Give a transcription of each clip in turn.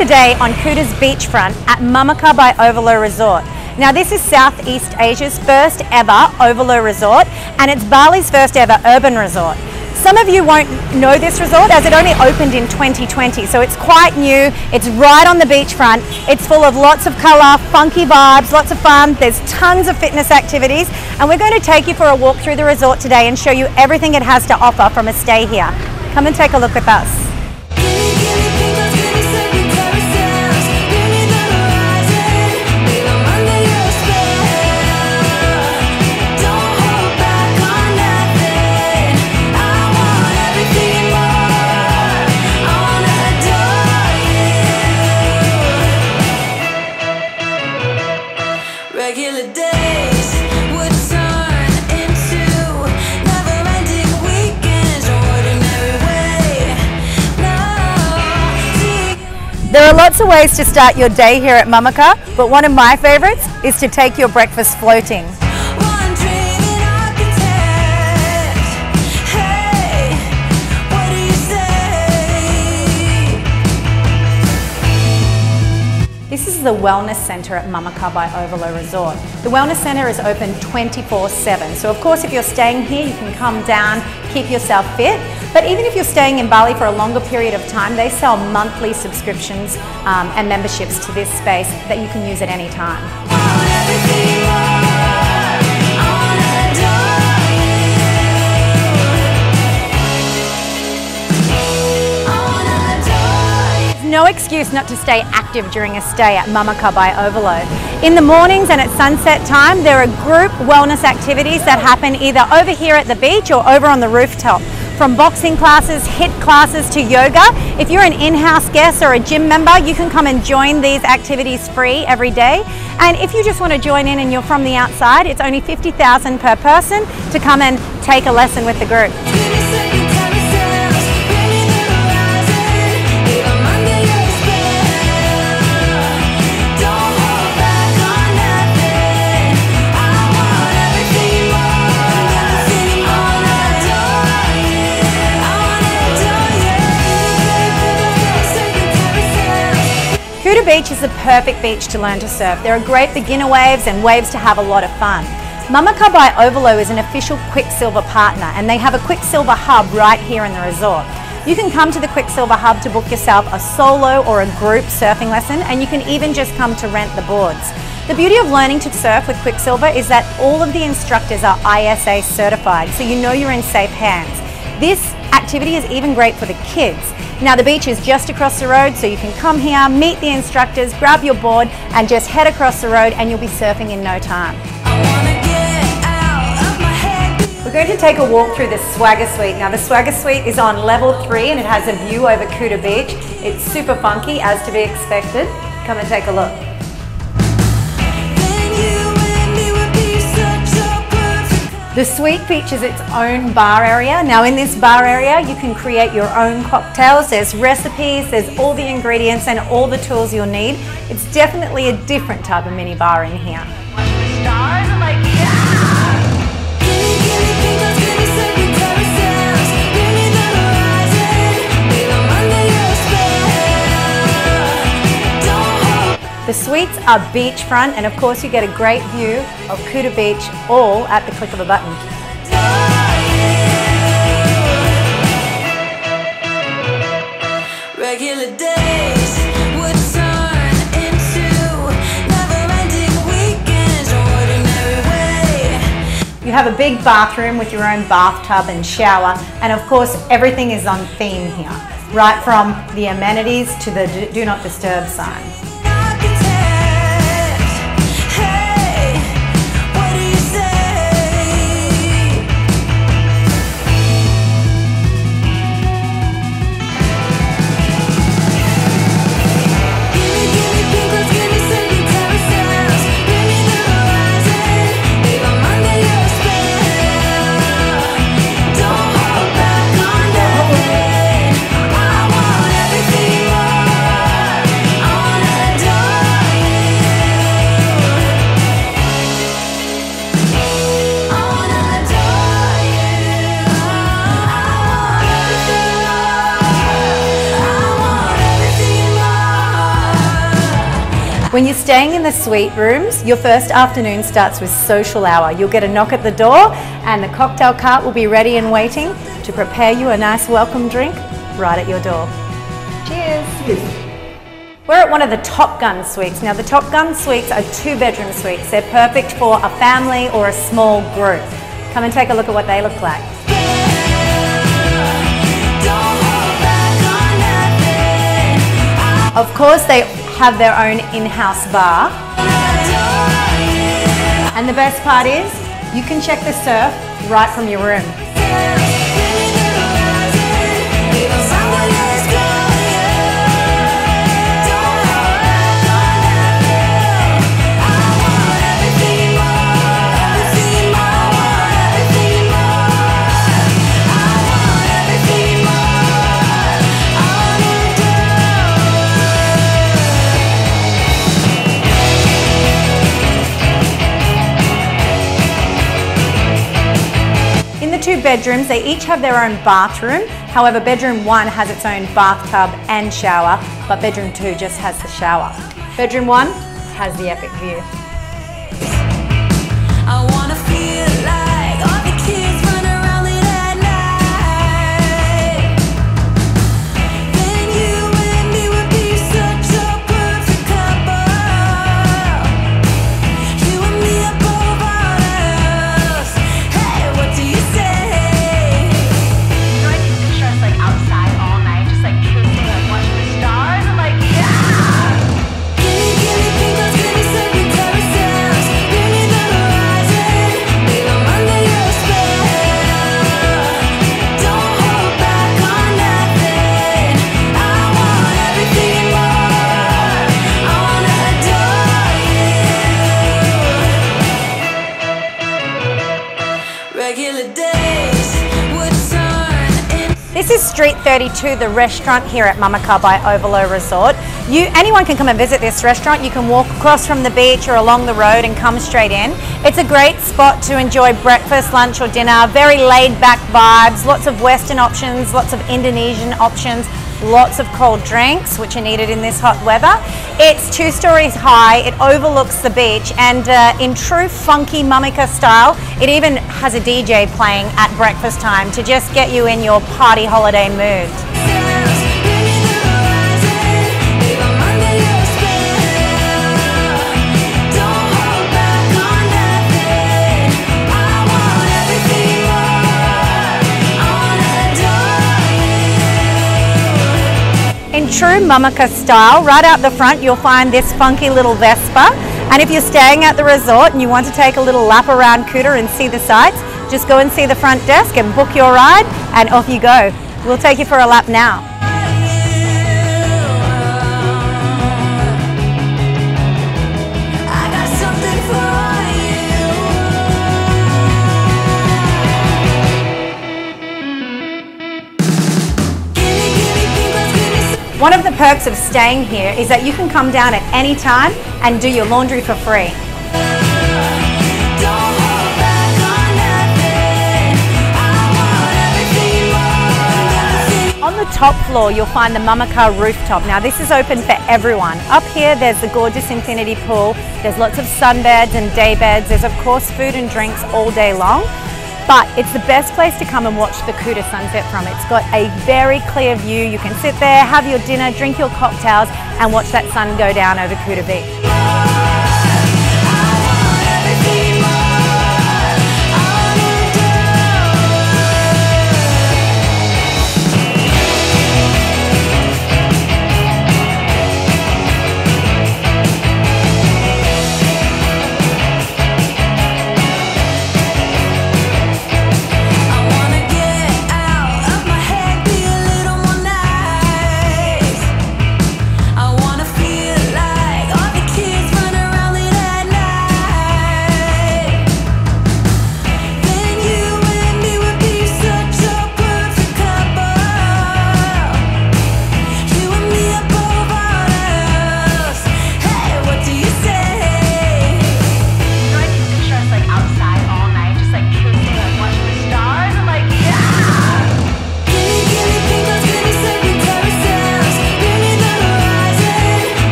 today on Kuta's beachfront at Mamaka by Ovolo Resort. Now this is Southeast Asia's first ever Ovolo Resort and it's Bali's first ever urban resort. Some of you won't know this resort as it only opened in 2020, so it's quite new. It's right on the beachfront. It's full of lots of colour, funky vibes, lots of fun. There's tons of fitness activities, and we're going to take you for a walk through the resort today and show you everything it has to offer from a stay here. Come and take a look with us. There are lots of ways to start your day here at Mamaka, but one of my favourites is to take your breakfast floating. Is the Wellness Centre at Mamaka by Ovolo Resort. The Wellness Centre is open 24-7, so of course if you're staying here you can come down, keep yourself fit, but even if you're staying in Bali for a longer period of time, they sell monthly subscriptions um, and memberships to this space that you can use at any time. Excuse not to stay active during a stay at Mamaka by Ovolo. In the mornings and at sunset time, there are group wellness activities that happen either over here at the beach or over on the rooftop from boxing classes, HIIT classes to yoga. If you're an in-house guest or a gym member, you can come and join these activities free every day. And if you just want to join in and you're from the outside, it's only 50,000 per person to come and take a lesson with the group. Beach is the perfect beach to learn to surf. There are great beginner waves and waves to have a lot of fun. Mamaka by is an official Quicksilver partner and they have a Quicksilver hub right here in the resort. You can come to the Quicksilver hub to book yourself a solo or a group surfing lesson and you can even just come to rent the boards. The beauty of learning to surf with Quicksilver is that all of the instructors are ISA certified so you know you're in safe hands. This activity is even great for the kids. Now the beach is just across the road so you can come here, meet the instructors, grab your board and just head across the road and you'll be surfing in no time. We're going to take a walk through the Swagger Suite. Now the Swagger Suite is on level three and it has a view over Kuta Beach. It's super funky as to be expected. Come and take a look. The suite features its own bar area. Now in this bar area you can create your own cocktails. There's recipes, there's all the ingredients and all the tools you'll need. It's definitely a different type of mini bar in here. The suites are beachfront and of course you get a great view of Kuta Beach all at the click of a button. You have a big bathroom with your own bathtub and shower and of course everything is on theme here, right from the amenities to the do not disturb sign. When you're staying in the suite rooms, your first afternoon starts with social hour. You'll get a knock at the door and the cocktail cart will be ready and waiting to prepare you a nice welcome drink right at your door. Cheers. Cheers. We're at one of the Top Gun suites. Now the Top Gun suites are two bedroom suites. They're perfect for a family or a small group. Come and take a look at what they look like. Of course, they have their own in-house bar. And the best part is, you can check the surf right from your room. Two bedrooms, they each have their own bathroom. However, bedroom one has its own bathtub and shower, but bedroom two just has the shower. Bedroom one has the epic view. This is Street 32, the restaurant here at Mamaka by Ovolo Resort. You, anyone can come and visit this restaurant. You can walk across from the beach or along the road and come straight in. It's a great spot to enjoy breakfast, lunch, or dinner. Very laid back vibes, lots of Western options, lots of Indonesian options, lots of cold drinks, which are needed in this hot weather. It's two stories high, it overlooks the beach, and uh, in true funky Mamaka style, it even has a DJ playing at breakfast time to just get you in your party holiday mood. In true Mamaka style, right out the front, you'll find this funky little Vespa. And if you're staying at the resort and you want to take a little lap around Kuta and see the sights, just go and see the front desk and book your ride, and off you go. We'll take you for a lap now. One of the perks of staying here is that you can come down at any time and do your laundry for free. On the top floor, you'll find the Mamaka rooftop. Now, this is open for everyone. Up here, there's the gorgeous infinity pool. There's lots of sunbeds and day beds. There's, of course, food and drinks all day long. But it's the best place to come and watch the Kuta sunset from. It's got a very clear view. You can sit there, have your dinner, drink your cocktails, and watch that sun go down over Kuta Beach.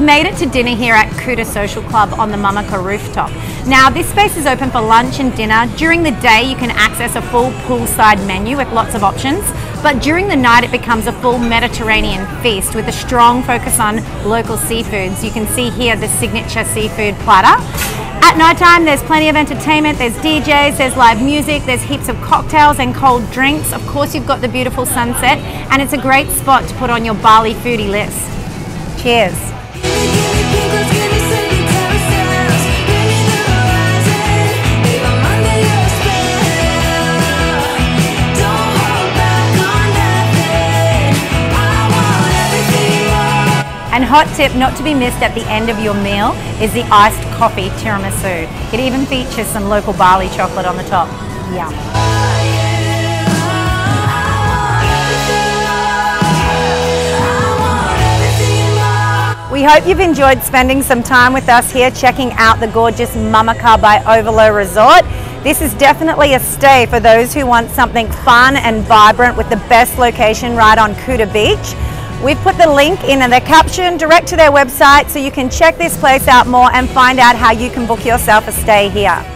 Made it to dinner here at Kuta Social Club on the Mamaka rooftop. Now, this space is open for lunch and dinner. During the day, you can access a full poolside menu with lots of options, but during the night, it becomes a full Mediterranean feast with a strong focus on local seafoods. You can see here the signature seafood platter. At night time, there's plenty of entertainment. There's DJs, there's live music, there's heaps of cocktails and cold drinks. Of course, you've got the beautiful sunset, and it's a great spot to put on your Bali foodie list. Cheers. And hot tip not to be missed at the end of your meal is the iced coffee tiramisu. It even features some local Bali chocolate on the top. Yum. We hope you've enjoyed spending some time with us here checking out the gorgeous Mamaka by Ovolo Resort. This is definitely a stay for those who want something fun and vibrant with the best location right on Kuta Beach. We've put the link in the caption direct to their website so you can check this place out more and find out how you can book yourself a stay here.